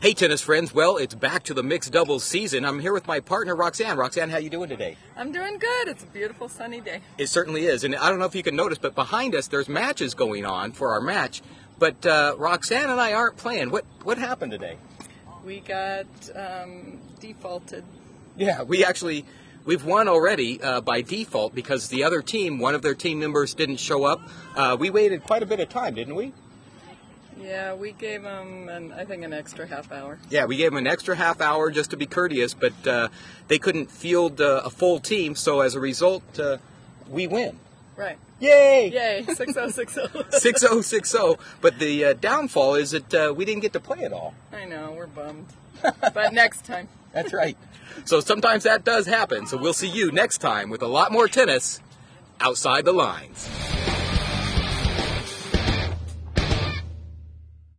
Hey, tennis friends. Well, it's back to the mixed doubles season. I'm here with my partner, Roxanne. Roxanne, how you doing today? I'm doing good. It's a beautiful sunny day. It certainly is. And I don't know if you can notice, but behind us, there's matches going on for our match. But uh, Roxanne and I aren't playing. What what happened today? We got um, defaulted. Yeah, we actually we've won already uh, by default because the other team, one of their team members, didn't show up. Uh, we waited quite a bit of time, didn't we? Yeah, we gave them, an, I think, an extra half hour. Yeah, we gave them an extra half hour just to be courteous, but uh, they couldn't field uh, a full team, so as a result, uh, we win. Right. Yay! Yay! 6060. 6060. But the uh, downfall is that uh, we didn't get to play at all. I know, we're bummed. but next time. That's right. So sometimes that does happen. So we'll see you next time with a lot more tennis outside the lines.